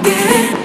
again.